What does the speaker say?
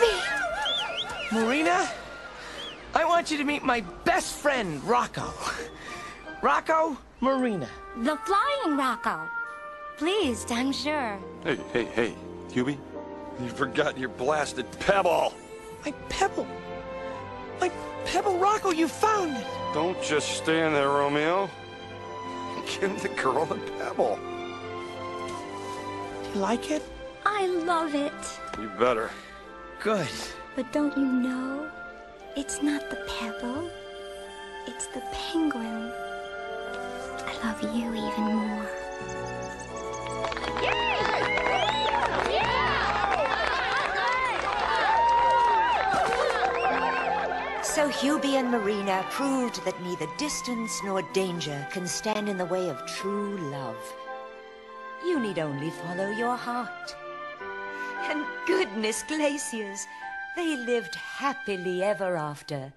Hubie! Marina, I want you to meet my best friend, Rocco. Rocco, Marina. The flying Rocco. Pleased, I'm sure. Hey, hey, hey, Hubie. You forgot your blasted pebble. My pebble. My pebble, Rocco, you found it. Don't just stand there, Romeo. Give the girl the pebble. Do you like it? I love it. You better. Good. But don't you know? It's not the pebble. It's the penguin. I love you even more. So Hubie and Marina proved that neither distance nor danger can stand in the way of true love. You need only follow your heart. And goodness glaciers, they lived happily ever after.